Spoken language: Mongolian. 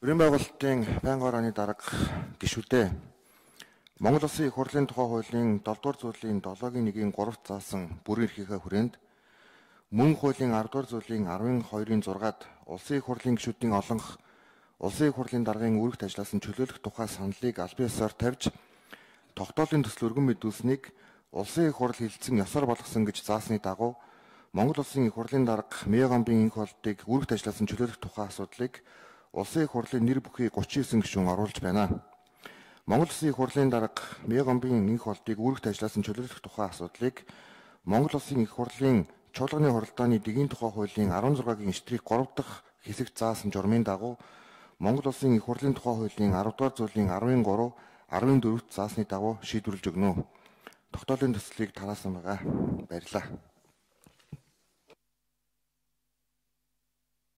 Өрийн байгуулалтын байнгын орооны дарга гишүүдээ Монгол Улсын их хурлын тухай хуулийн 7 дугаар зүйлийн 7-гийн 1-ийн 3-т заасан бүрэн эрхийнхээ хүрээнд мөн хуулийн 10 дугаар зүйлийн 12-ийн 6-ад Улсын их хурлын гишүүдийн олонх Улсын их хурлын даргын үүрэгт ажилласан чөлөөлөх тухай саналыг аль биесээр тавьж тогтоолын төсөл өргөн мэдүүлсэнийг Улсын их хурл хилцэн ёсоор болгосон гэж заасны дагуу Монгол Улсын их хурлын дарга Мегамбын инх болдыг үүрэгт ажилласан чөлөөлөх тухай асуудлыг Улсын их хурлын нэр бүхий 39 гишүүн оруулж байна. Монгол Улсын их хурлын дарга Мегамбын инх болдыг үүрэгт ажилласан чөлөөлөх тухай асуудлыг Монгол Улсын их хурлын чуулганы хуралдааны дэгийн тухай хуулийн 16-гийн эштрийг 3 дахь хэсэгт заасан журмын дагуу Монгол Улсын их хурлын тухай хуулийн 10 дугаар зүйлийн 10-ын 3, 14-т заасны дагуу шийдвэрлэж өгнө. Тогтоолын төслийг тараасан байгаа. Баярлалаа.